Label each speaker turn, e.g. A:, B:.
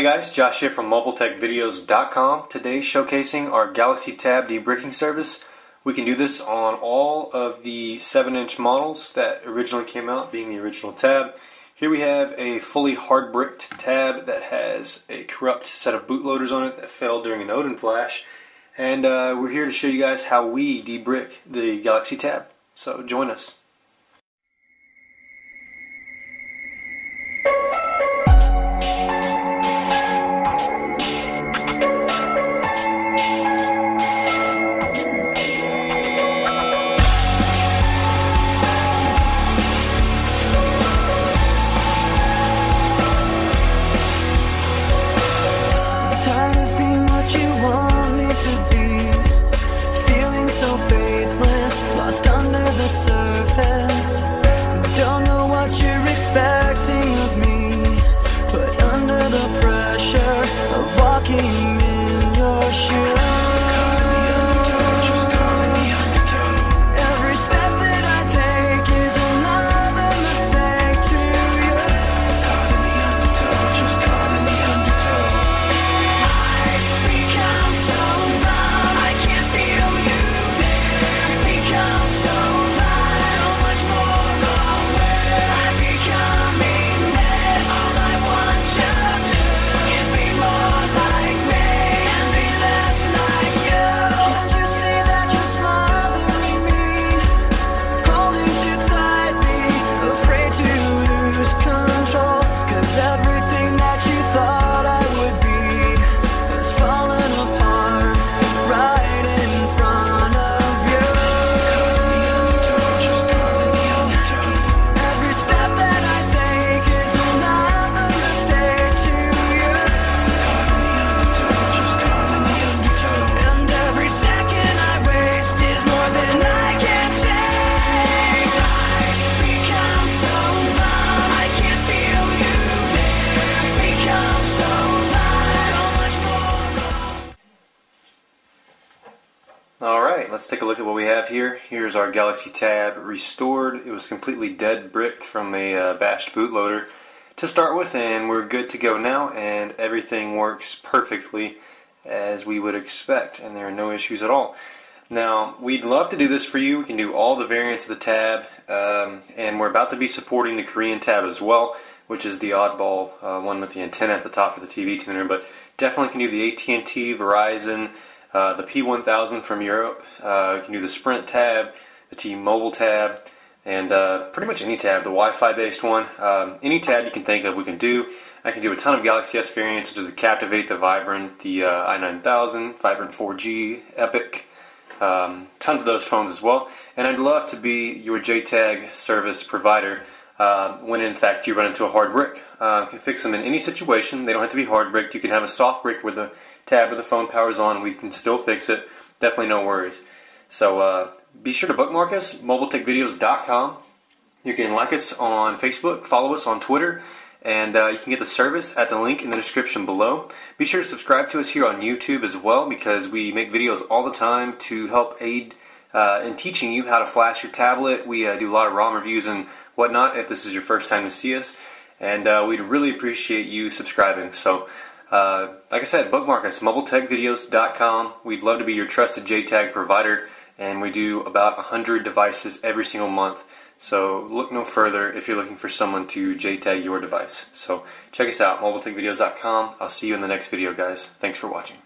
A: Hey guys, Josh here from MobileTechVideos.com. Today showcasing our Galaxy Tab debricking service. We can do this on all of the 7-inch models that originally came out, being the original Tab. Here we have a fully hard bricked Tab that has a corrupt set of bootloaders on it that failed during an Odin flash. And uh, we're here to show you guys how we debrick the Galaxy Tab. So join us. Alright, let's take a look at what we have here. Here's our Galaxy Tab restored. It was completely dead bricked from a uh, bashed bootloader to start with and we're good to go now and everything works perfectly as we would expect and there are no issues at all. Now, we'd love to do this for you. We can do all the variants of the tab um, and we're about to be supporting the Korean tab as well which is the oddball uh, one with the antenna at the top for the TV tuner but definitely can do the AT&T, Verizon, uh, the P1000 from Europe. Uh, you can do the Sprint tab, the T-Mobile tab, and uh, pretty much any tab, the Wi-Fi based one. Um, any tab you can think of we can do. I can do a ton of Galaxy S variants such as the Captivate, the Vibrant, the uh, i9000, Vibrant 4G, Epic. Um, tons of those phones as well. And I'd love to be your JTAG service provider uh, when in fact you run into a hard brick. Uh, you can fix them in any situation. They don't have to be hard bricked. You can have a soft brick where the tab of the phone powers on. We can still fix it. Definitely no worries. So uh, be sure to bookmark us, mobiletechvideos.com. You can like us on Facebook, follow us on Twitter, and uh, you can get the service at the link in the description below. Be sure to subscribe to us here on YouTube as well because we make videos all the time to help aid uh, in teaching you how to flash your tablet. We uh, do a lot of ROM reviews and whatnot if this is your first time to see us. And uh, we'd really appreciate you subscribing. So, uh, like I said, bookmark us, mobiletechvideos.com. We'd love to be your trusted JTAG provider, and we do about 100 devices every single month. So look no further if you're looking for someone to JTAG your device. So check us out, mobiletechvideos.com. I'll see you in the next video, guys. Thanks for watching.